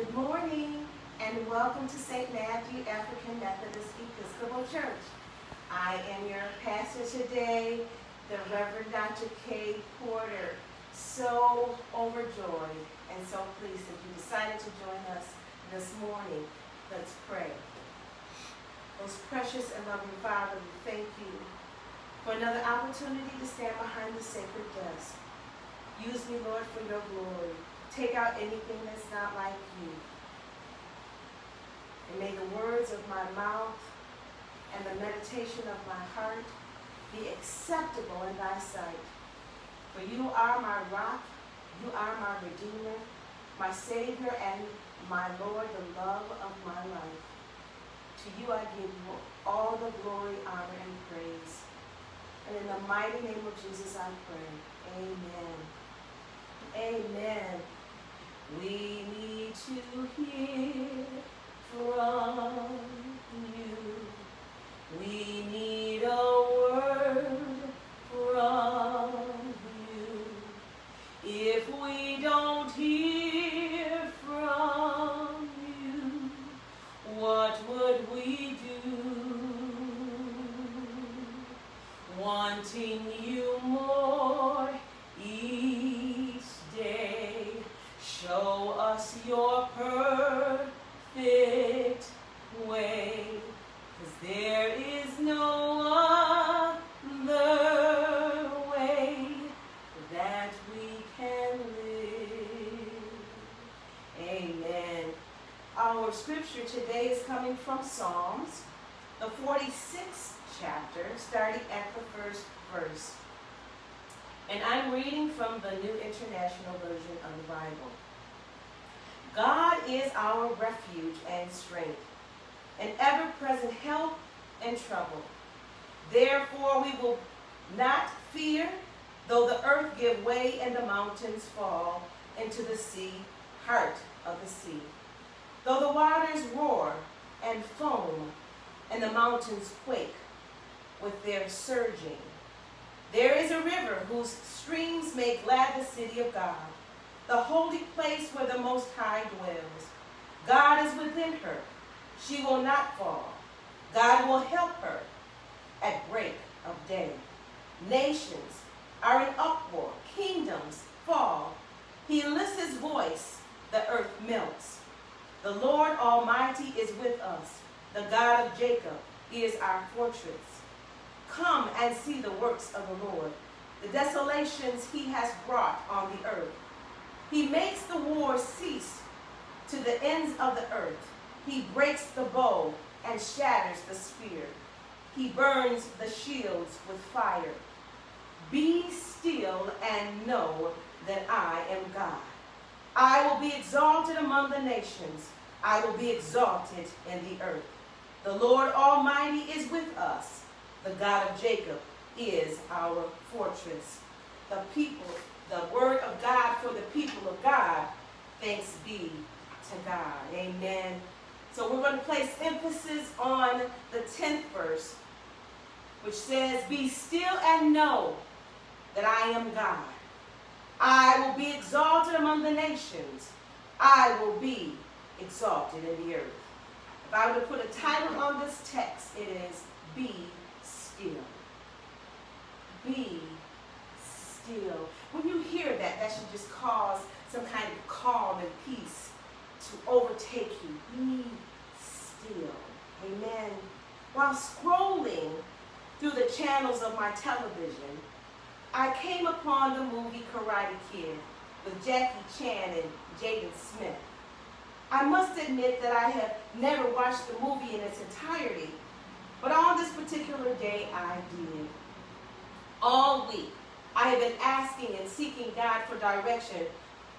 Good morning and welcome to St. Matthew African Methodist Episcopal Church. I am your pastor today, the Reverend Dr. Kay Porter. So overjoyed and so pleased that you decided to join us this morning. Let's pray. Most precious and loving Father, we thank you for another opportunity to stand behind the sacred desk. Use me, Lord, for your glory. Take out anything that's not like you. And may the words of my mouth and the meditation of my heart be acceptable in thy sight. For you are my rock, you are my redeemer, my Savior and my Lord, the love of my life. To you I give all the glory, honor, and praise. And in the mighty name of Jesus I pray. Amen. Amen. We need to hear from you. We need a word from you. If we don't hear scripture today is coming from Psalms, the 46th chapter, starting at the first verse. And I'm reading from the New International Version of the Bible. God is our refuge and strength, an ever-present help in trouble. Therefore we will not fear, though the earth give way and the mountains fall into the sea, heart of the sea. Though the waters roar and foam, and the mountains quake with their surging. There is a river whose streams make glad the city of God the holy place where the Most High dwells. God is within her. She will not fall. God will help her at break of day. Nations are in uproar. Kingdoms fall. He lifts his voice. The earth melts. The Lord Almighty is with us. The God of Jacob is our fortress. Come and see the works of the Lord, the desolations he has brought on the earth. He makes the war cease to the ends of the earth. He breaks the bow and shatters the spear. He burns the shields with fire. Be still and know that I am God. I will be exalted among the nations. I will be exalted in the earth. The Lord Almighty is with us. The God of Jacob is our fortress. The people the word of God for the people of God. Thanks be to God. Amen. So we're going to place emphasis on the 10th verse, which says, Be still and know that I am God. I will be exalted among the nations. I will be exalted in the earth. If I were to put a title on this text, it is Be Still. Be still. When you hear that, that should just cause some kind of calm and peace to overtake you. Be still. Amen. While scrolling through the channels of my television, I came upon the movie Karate Kid with Jackie Chan and Jaden Smith. I must admit that I have never watched the movie in its entirety, but on this particular day I did. All week, I have been asking and seeking God for direction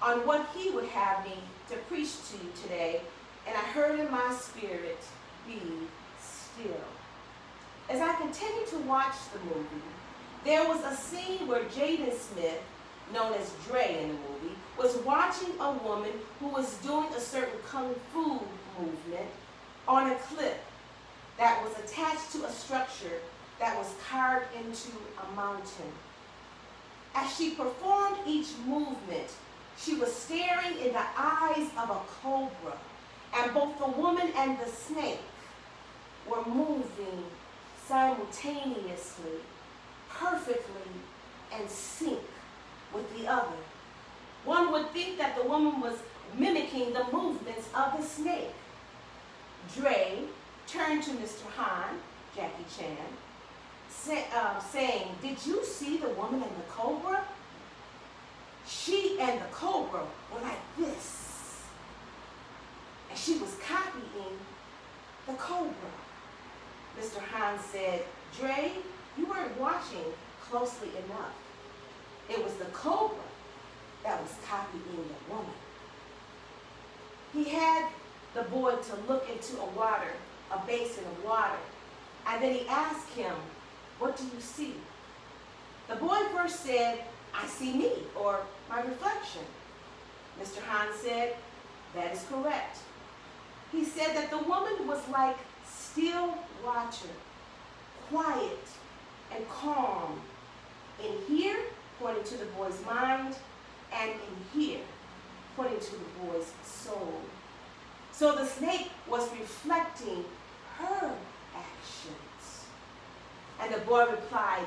on what he would have me to preach to you today, and I heard in my spirit, be still. As I continued to watch the movie, there was a scene where Jaden Smith, known as Dre in the movie, was watching a woman who was doing a certain kung fu movement on a clip that was attached to a structure that was carved into a mountain. As she performed each movement, she was staring in the eyes of a cobra, and both the woman and the snake were moving simultaneously, perfectly in sync with the other. One would think that the woman was mimicking the movements of the snake. Dre turned to Mr. Han, Jackie Chan, say, uh, saying, Did you see the woman and the cobra? She and the cobra were like this. And she was copying the cobra. Mr. Han said, Dre, you weren't watching closely enough. It was the cobra that was copying the woman. He had the boy to look into a water, a basin of water, and then he asked him, what do you see? The boy first said, I see me, or my reflection. Mr. Han said, that is correct. He said that the woman was like still watcher, quiet and calm. In here, pointing to the boy's mind, and in here, pointing to the boy's soul. So the snake was reflecting her actions. and the boy replied,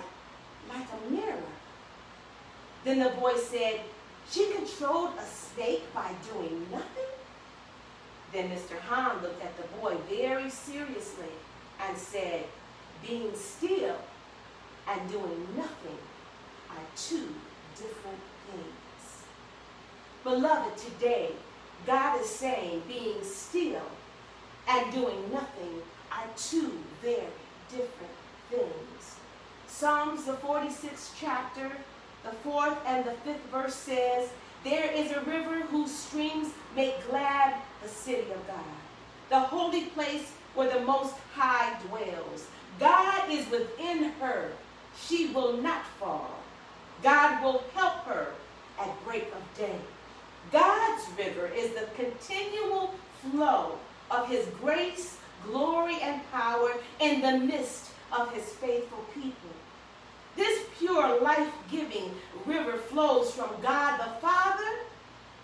like a mirror. Then the boy said, she controlled a snake by doing nothing? Then Mr. Han looked at the boy very seriously and said, being still and doing nothing are two different things. Beloved, today, God is saying being still and doing nothing are two very different things. Psalms, the 46th chapter, the fourth and the fifth verse says, There is a river whose streams make glad the city of God, the holy place where the Most High dwells. God is within her. She will not fall. God will help her at break of day. God's river is the continual flow of his grace, glory, and power in the midst of his faithful people. This pure, life-giving river flows from God the Father,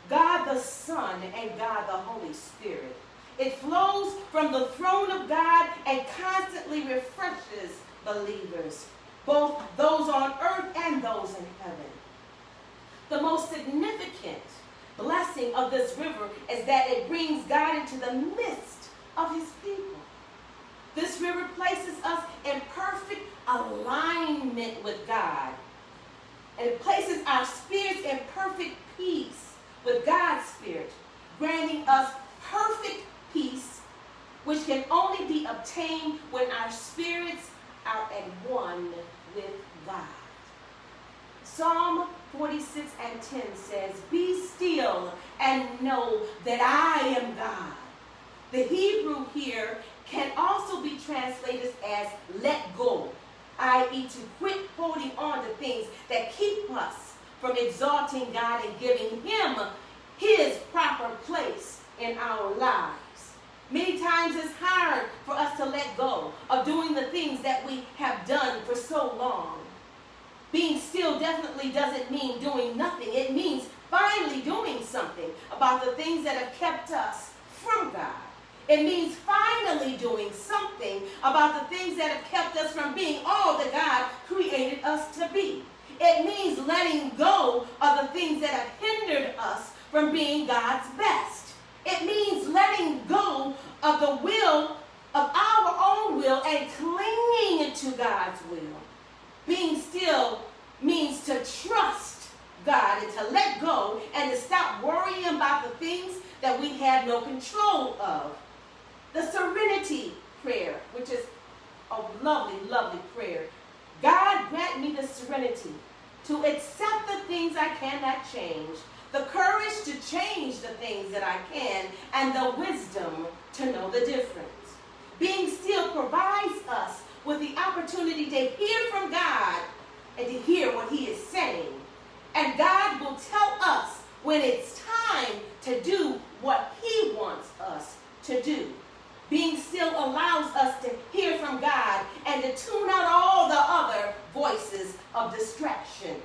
God the Son, and God the Holy Spirit. It flows from the throne of God and constantly refreshes believers, both those on earth and those in heaven. The most significant blessing of this river is that it brings God into the midst of his people. This river places us in perfect alignment with God. And it places our spirits in perfect peace with God's Spirit, granting us perfect peace, which can only be obtained when our spirits are at one with God. Psalm 46 and 10 says, Be still and know that I am God. The Hebrew here can also be translated as let go, i.e. to quit holding on to things that keep us from exalting God and giving him his proper place in our lives. Many times it's hard for us to let go of doing the things that we have done for so long. Being still definitely doesn't mean doing nothing. It means finally doing something about the things that have kept us from God. It means finally doing something about the things that have kept us from being all that God created us to be. It means letting go of the things that have hindered us from being God's best. It means letting go of the will of our own will and clinging to God's will. Being still means to trust God and to let go and to stop worrying about the things that we have no control of. The serenity prayer, which is a lovely, lovely prayer. God grant me the serenity to accept the things I cannot change, the courage to change the things that I can, and the wisdom to know the difference. Being still provides us to hear from God and to hear what he is saying. And God will tell us when it's time to do what he wants us to do. Being still allows us to hear from God and to tune out all the other voices of distraction.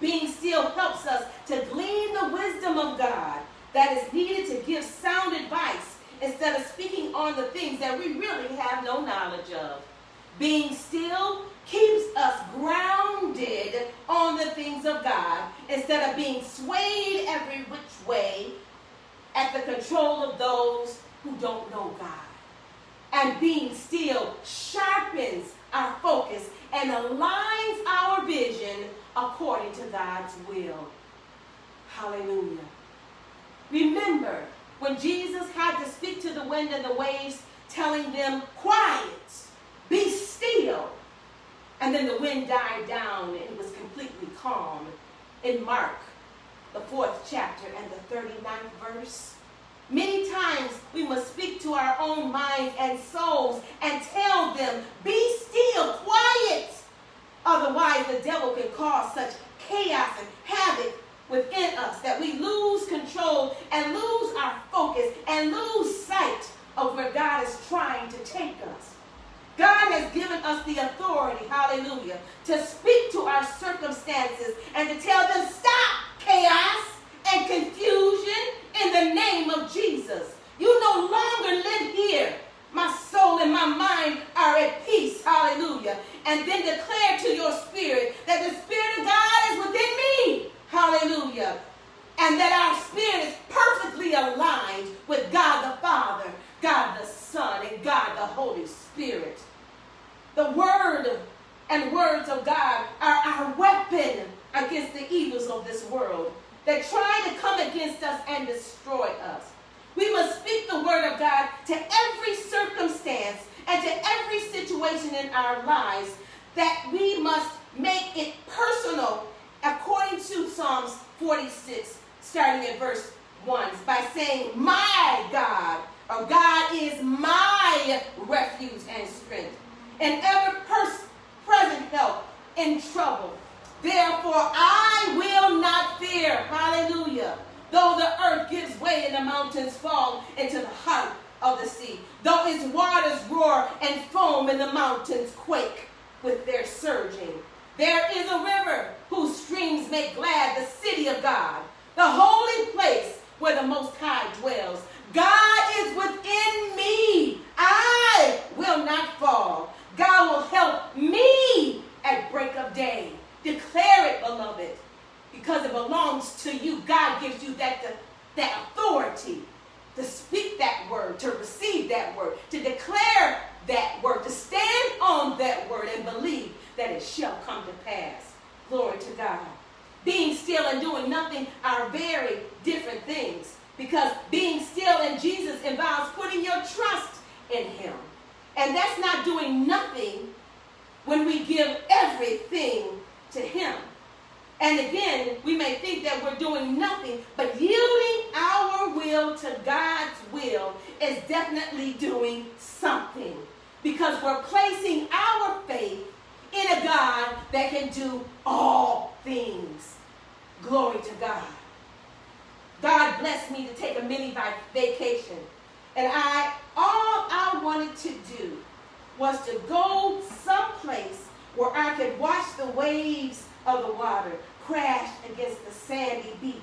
Being still helps us to glean the wisdom of God that is needed to give sound advice instead of speaking on the things that we really have no knowledge of. Being still keeps us grounded on the things of God instead of being swayed every which way at the control of those who don't know God. And being still sharpens our focus and aligns our vision according to God's will. Hallelujah. Remember, when Jesus had to speak to the wind and the waves, telling them, Quiet, be still. And then the wind died down and it was completely calm. In Mark, the fourth chapter and the 39th verse, Many times we must speak to our own minds and souls and tell them, be still, quiet. Otherwise, the devil can cause such chaos and havoc within us that we lose control and lose our focus and lose sight of where God is trying to take us. God has given us the authority, hallelujah, to speak to our circumstances and to tell them, stop chaos and confusion in the name of Jesus. You no longer live here. My soul and my mind are at peace. Hallelujah. And then declare to your spirit that the Spirit nothing, but yielding our will to God's will is definitely doing something because we're placing our faith in a God that can do all things. Glory to God. God blessed me to take a mini vacation. And I all I wanted to do was to go someplace where I could watch the waves of the water crash against the sandy beach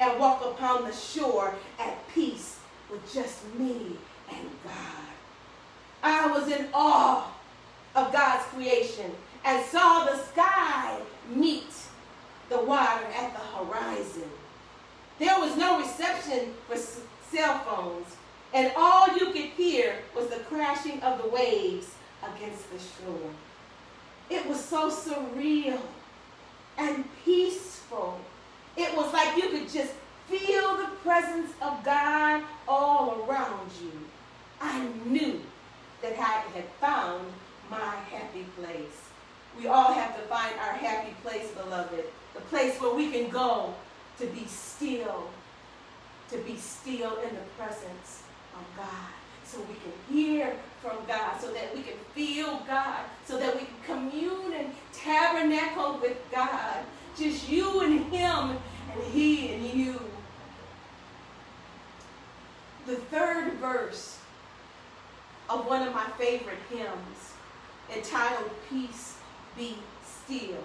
and walk upon the shore at peace with just me and God. I was in awe of God's creation and saw the sky meet the water at the horizon. There was no reception for cell phones, and all you could hear was the crashing of the waves against the shore. It was so surreal and peaceful. It was like you could just feel the presence of God all around you. I knew that I had found my happy place. We all have to find our happy place, beloved. The place where we can go to be still, to be still in the presence of God so we can hear from God, so that we can feel God, so that we can commune and tabernacle with God. Just you and Him, and He and you. The third verse of one of my favorite hymns, entitled Peace Be Still,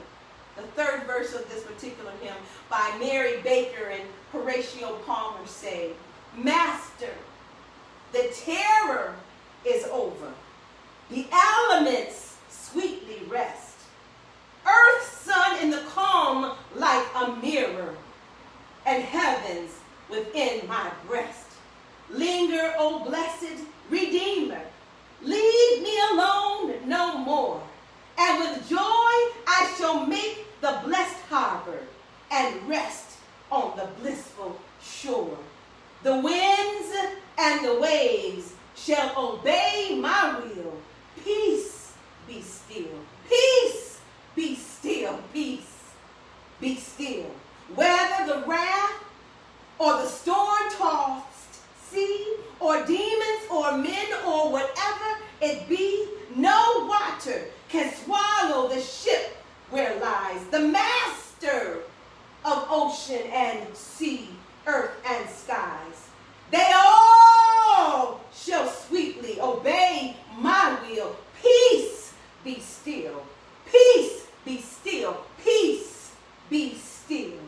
the third verse of this particular hymn by Mary Baker and Horatio Palmer say, Master, the terror is over. The elements sweetly rest. Earth, sun in the calm like a mirror, and heavens within my breast. Linger, O blessed Redeemer, leave me alone no more. And with joy I shall make the blessed harbor and rest on the blissful shore. The winds and the waves shall obey my will. Peace be still. Peace be still. Peace be still. Whether the wrath or the storm tossed sea or demons or men or whatever it be, no water can swallow the ship where lies the master of ocean and sea, earth and skies. They all shall sweetly obey my will. Peace be still. Peace be still. Peace be still.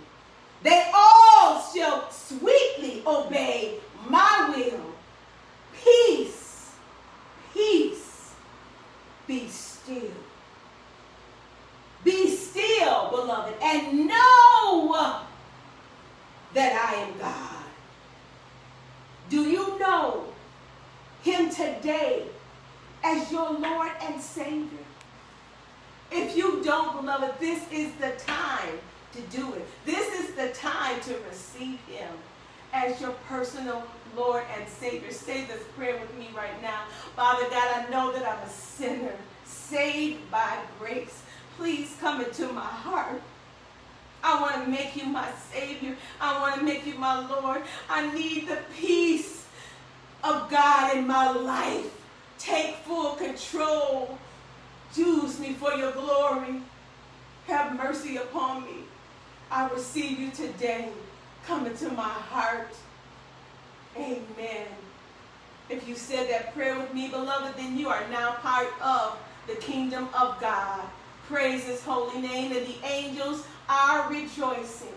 They all shall sweetly obey my will. Peace, peace be still. Be still, beloved, and know that I am God. Do you know him today as your Lord and Savior? If you don't, beloved, this is the time to do it. This is the time to receive him as your personal Lord and Savior. Say this prayer with me right now. Father God, I know that I'm a sinner, saved by grace. Please come into my heart. I want to make you my Savior. I want to make you my Lord. I need the peace of God in my life. Take full control. Use me for your glory. Have mercy upon me. I receive you today. Come into my heart. Amen. If you said that prayer with me, beloved, then you are now part of the kingdom of God. Praise his holy name, and the angels are rejoicing.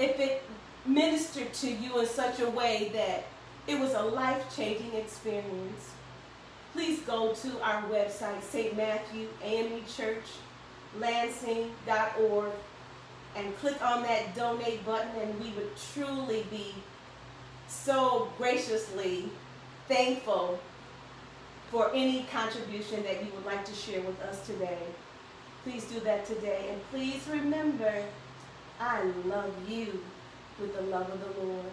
If it ministered to you in such a way that it was a life-changing experience, please go to our website, St. Matthew AME Church, Lansing.org, and click on that donate button, and we would truly be so graciously thankful for any contribution that you would like to share with us today. Please do that today. And please remember, I love you with the love of the Lord.